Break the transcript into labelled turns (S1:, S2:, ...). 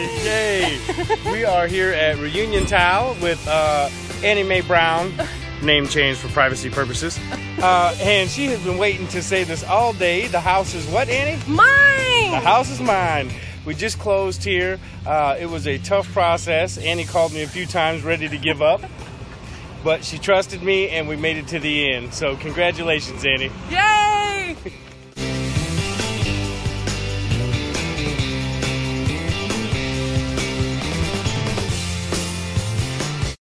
S1: Yay! we are here at Reunion Tao with uh, Annie Mae Brown, name change for privacy purposes. Uh, and she has been waiting to say this all day. The house is what, Annie?
S2: Mine!
S1: The house is mine. We just closed here. Uh, it was a tough process. Annie called me a few times ready to give up. But she trusted me and we made it to the end. So, congratulations, Annie.
S2: Yay!